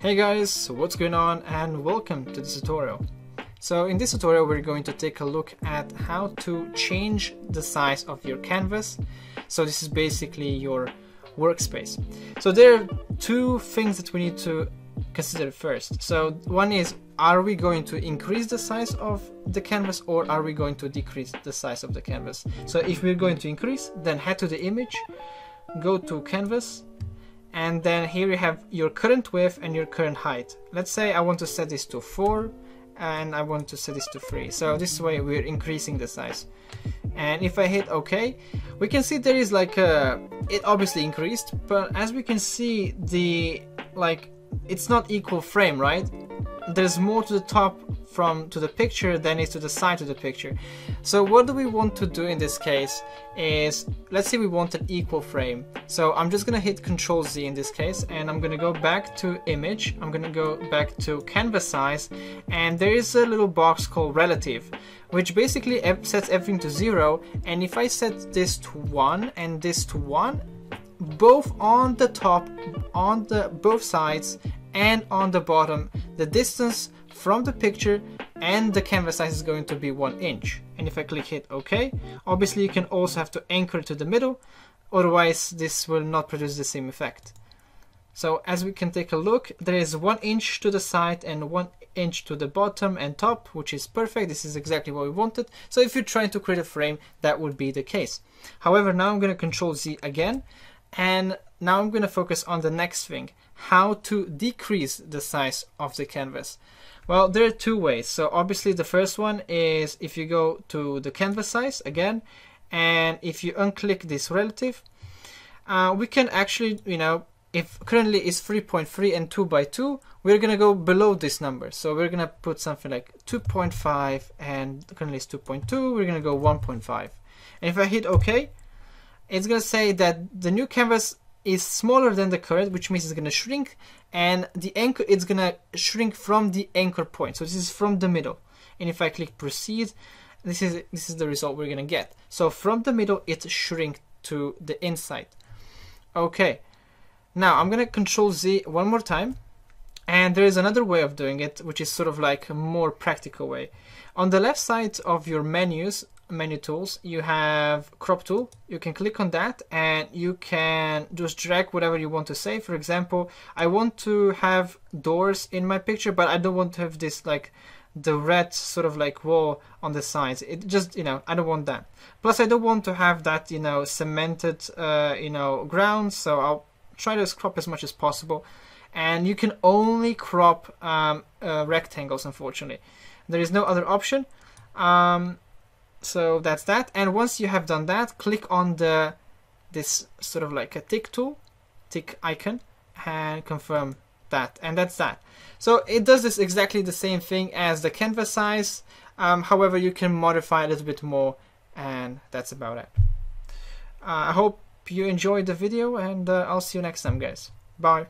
Hey guys, what's going on and welcome to this tutorial. So in this tutorial we're going to take a look at how to change the size of your canvas. So this is basically your workspace. So there are two things that we need to consider first. So one is are we going to increase the size of the canvas or are we going to decrease the size of the canvas? So if we're going to increase then head to the image, go to canvas and then here you have your current width and your current height. Let's say I want to set this to 4 and I want to set this to 3. So this way we're increasing the size. And if I hit OK, we can see there is like a, it obviously increased, but as we can see the like it's not equal frame, right? There's more to the top from to the picture than is to the side of the picture. So what do we want to do in this case is, let's say we want an equal frame. So I'm just gonna hit Control Z in this case and I'm gonna go back to image, I'm gonna go back to canvas size and there is a little box called relative which basically sets everything to zero and if I set this to one and this to one both on the top on the both sides and on the bottom the distance from the picture and the canvas size is going to be one inch. And if I click hit OK obviously you can also have to anchor to the middle otherwise this will not produce the same effect. So as we can take a look there is one inch to the side and one inch to the bottom and top which is perfect. This is exactly what we wanted. So if you're trying to create a frame that would be the case. However now I'm going to control Z again. And now I'm going to focus on the next thing, how to decrease the size of the canvas. Well, there are two ways. So obviously the first one is if you go to the canvas size again, and if you unclick this relative, uh, we can actually, you know, if currently is 3.3 and 2 by 2, we're going to go below this number. So we're going to put something like 2.5 and currently is 2.2, we're going to go 1.5. And if I hit OK, it's going to say that the new canvas is smaller than the current, which means it's to shrink, and the anchor it's to shrink from the anchor point. So this is from the middle. And if I click proceed, this is this is the result we're to get. So from the middle, it shrink to the inside. Okay. Now I'm to control Z one more time. And there is another way of doing it, which is sort of like a more practical way. On the left side of your menus, menu tools, you have crop tool. You can click on that and you can just drag whatever you want to say. For example, I want to have doors in my picture, but I don't want to have this like the red sort of like wall on the sides. It just, you know, I don't want that. Plus, I don't want to have that, you know, cemented, uh, you know, ground. So I'll try to crop as much as possible. And you can only crop um, uh, rectangles, unfortunately. There is no other option. Um, so that's that. And once you have done that click on the this sort of like a tick tool tick icon and confirm that. And that's that. So it does this exactly the same thing as the canvas size. Um, however you can modify a little bit more and that's about it. Uh, I hope you enjoyed the video and uh, I'll see you next time guys. Bye